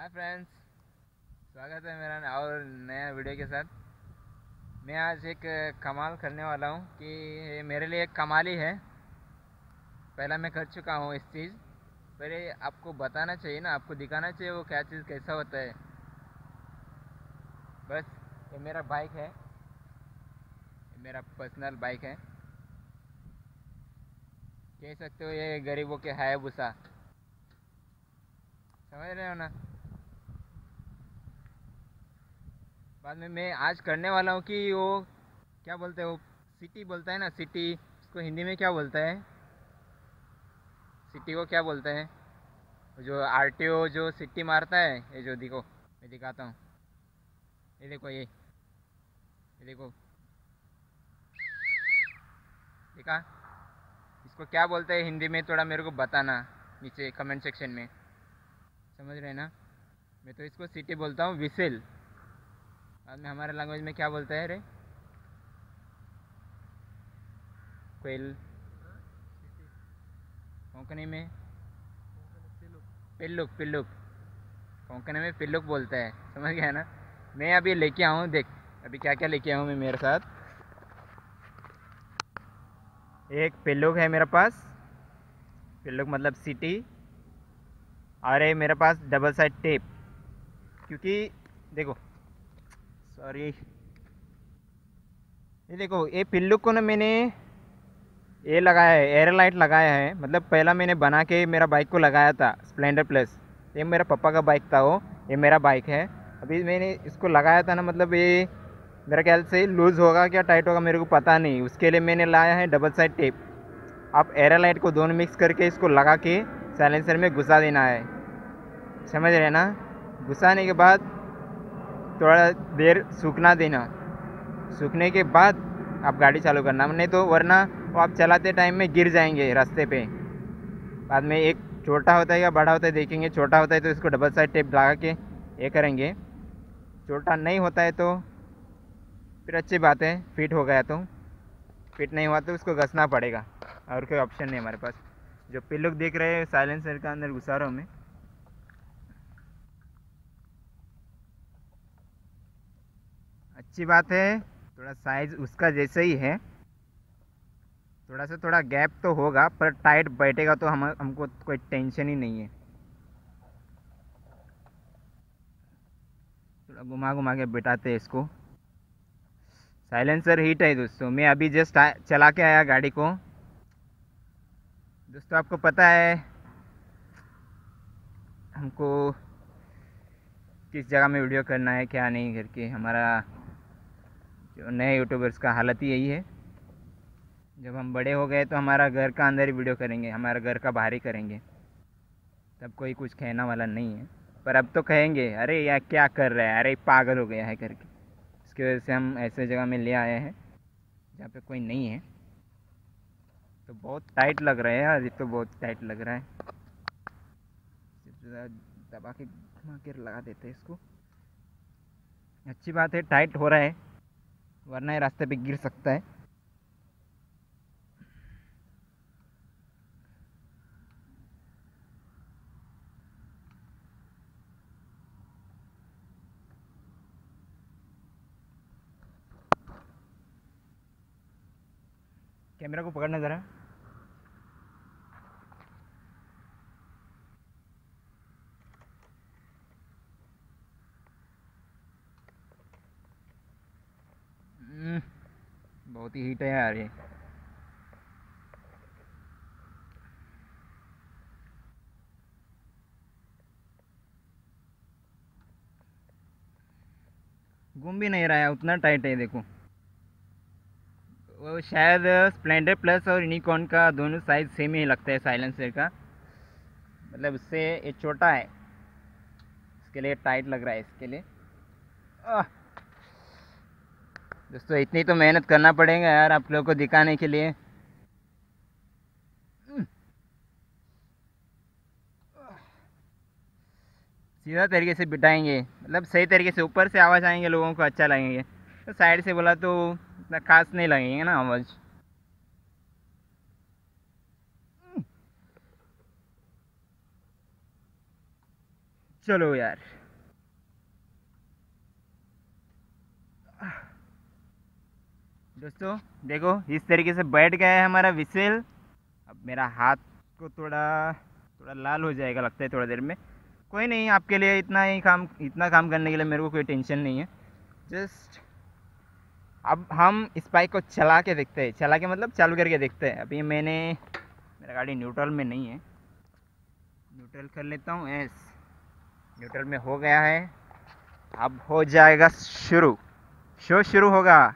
Hi friends स्वागत है मेरा और नया वीडियो के साथ। मैं आज एक कमाल करने वाला हूँ कि मेरे लिए एक कमाल ही। है पहला मैं कर चुका हूँ इस चीज़। पहले आपको बताना चाहिए ना, आपको दिखाना चाहिए वो क्या चीज़ कैसा होता है। बस, ये मेरा बाइक है। ये मेरा पर्सनल बाइक है। कह सकते हो ये गरीबों के हायाबुसा समझ रहे हो ना? बाद में मैं आज करने वाला हूँ कि वो क्या बोलते हैं, वो सिटी बोलता है ना सिटी इसको हिंदी में क्या बोलता है? सिटी को क्या बोलते हैं? जो आरटीओ जो सिटी मारता है, ये जो देखो मैं दिखाता हूँ। ये देखो ये ये देखो। देखा? इसको क्या बोलते हैं हिंदी में, थोड़ा मेरे को बताना, नीचे कमेंट सेक्शन में। समझ रहे ना? मैं तो इसको सिटी बोलता हूँ विसिल बाद में हमारे लैंग्वेज में क्या बोलते हैं रे? कोयल कोंकणी में? पिल्लुक पिल्लुक. कोंकणी में पिल्लुक बोलता है, समझ गया ना? मैं अभी लेके आऊँ, देख, अभी क्या क्या लेके आऊँ मैं मेरे साथ। एक पिल्लुक है मेरे पास। पिल्लुक मतलब सिटी और ये मेरे पास डबल साइड टेप क्योंकि, देखो सॉरी ये देखो, ये पिल्लुक को ना मैंने ये लगाया है एयर लाइट लगाया है। मतलब पहला मैंने बना के मेरा बाइक को लगाया था स्प्लेंडर प्लस ये मेरा पापा का बाइक था वो, ये मेरा बाइक है। अभी मैंने इसको लगाया था ना मतलब ये मेरा ख्याल से लूज़ होगा क्या टाइट होगा, मेरे को पता नहीं। उसके लिए मैंने लाया है डबल साइड टेप आप एयर लाइट को दोनों मिक्स करके इसको लगा के साइलेंसर में घुसा देना है। समझ रहे ना? घुसाने के बाद थोड़ा देर सूखना देना। सूखने के बाद आप गाड़ी चालू करना, नहीं तो वरना वो आप चलाते टाइम में गिर जाएँगे रास्ते पे। बाद में एक छोटा होता है या बड़ा होता है, देखेंगे, छोटा होता है तो इसको डबल साइड टेप लगा के ये करेंगे। छोटा नहीं होता है तो फिर अच्छी बात है फिट हो गया तो। फिट नहीं हुआ तो उसको घसना पड़ेगा और कोई ऑप्शन नहीं हमारे पास। जो पिल्लुक देख रहे हैं साइलेंसर का अंदर घुसा रहा हूँ मैं। अच्छी बात है। थोड़ा साइज़ उसका जैसे ही है। थोड़ा सा थोड़ा गैप तो होगा, पर टाइट बैठेगा तो हम, हमको कोई टेंशन ही नहीं है। थोड़ा घुमा घुमा के बिठाते हैं इसको। साइलेंसर हीट है दोस्तों। मैं अभी जस्ट चला के आया गाड़ी को। दोस्तों, आपको पता है, हमको किस जगह में वीडियो करना है, क्या नहीं करके। हमारा नए यूट्यूबर्स का हालत ही यही है। जब हम बड़े हो गए तो हमारा घर का अंदर ही वीडियो करेंगे, हमारा घर का बाहर ही करेंगे। तब कोई कुछ कहना वाला नहीं है। पर अब तो कहेंगे, अरे यार, क्या कर रहा है? अरे, पागल हो गया है करके। इसकी वजह से हम ऐसे जगह में ले आए हैं, जहाँ पे कोई नहीं है। तो बहुत टाइट लग रहा है यार, ये तो बहुत टाइट लग रहा है। दबा के घुमा के लगा देते हैं इसको। अच्छी बात है टाइट हो रहा है। वरना ये रास्ते पे गिर सकता है। कैमरा को पकड़ना ज़रा। बहुत ही हीट है यार ये। घूम भी नहीं रहा है उतना टाइट है देखो। वो शायद स्प्लेंडर प्लस और यूनिकॉर्न का दोनों साइज़ सेम ही लगता है साइलेंसर का। मतलब इससे ये छोटा है। इसके लिए टाइट लग रहा है, इसके लिए। आह! दोस्तों, इतनी तो मेहनत करना पड़ेगा यार आप लोगों को दिखाने के लिए। सीधा तरीके से बिठाएँगे। मतलब सही तरीके से ऊपर से आवाज़ आएँगे लोगों को अच्छा लगेंगे। तो साइड से बोला तो इतना खास नहीं लगेंगे ना आवाज़। चलो यार। दोस्तों, देखो, इस तरीके से बैठ गया है हमारा विसेल। अब मेरा हाथ को थोड़ा थोड़ा लाल हो जाएगा, लगता है थोड़ा देर में। कोई नहीं, आपके लिए इतना ही काम, इतना काम करने के लिए मेरे को कोई टेंशन नहीं है। जस्ट, अब हम इस बाइक को चला के देखते हैं। चला के मतलब चालू करके देखते हैं। अभी मैंने, मेरा गाड़ी न्यूट्रल में नहीं है। न्यूट्रल कर लेता हूँ एस न्यूट्रल में हो गया है। अब हो जाएगा शुरू। शो शुरू होगा।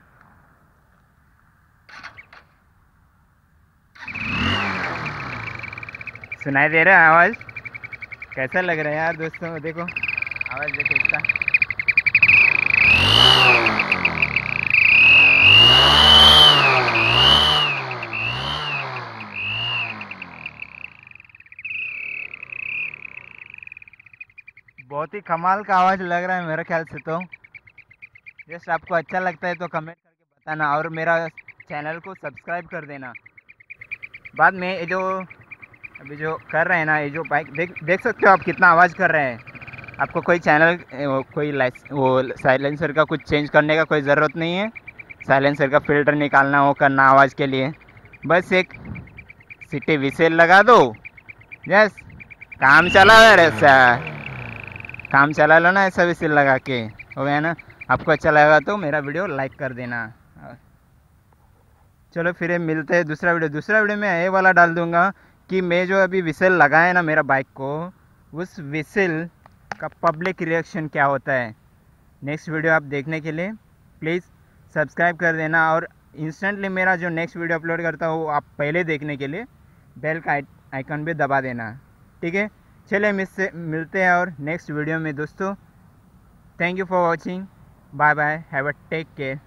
सुनाई दे रहा है आवाज़। कैसा लग रहा है यार दोस्तों? देखो, आवाज़ देखो इसका। बहुत ही कमाल का आवाज़ लग रहा है मेरे ख्याल से तो। जस्ट आपको अच्छा लगता है तो कमेंट करके बताना और मेरा चैनल को सब्सक्राइब कर देना। बाद में ये जो अभी जो कर रहे हैं ना, ये जो बाइक देख देख सकते हो आप कितना आवाज़ कर रहे हैं। आपको कोई चैनल कोई लाइस वो साइलेंसर का कुछ चेंज करने का कोई ज़रूरत नहीं है। साइलेंसर का फ़िल्टर निकालना हो, करना आवाज़ के लिए। बस एक सिटी विसेल लगा दो। यस काम चला ऐसा काम चला लो ना ऐसा विसेल लगा के। हो गया ना? आपको अच्छा लगा तो मेरा वीडियो लाइक कर देना। चलो फिर मिलते हैं दूसरा वीडियो। दूसरा वीडियो में ये वाला डाल दूँगा। कि मैं जो अभी विसल लगाया ना मेरा बाइक को, उस विसल का पब्लिक रिएक्शन क्या होता है? नेक्स्ट वीडियो आप देखने के लिए प्लीज़ सब्सक्राइब कर देना और इंस्टेंटली मेरा जो नेक्स्ट वीडियो अपलोड करता हूँ, आप पहले देखने के लिए बेल का आइकन भी दबा देना। ठीक है? चलिए मिससे मिलते हैं और नेक्स्ट वीडियो में दोस्तों thank you for watching bye bye have a take care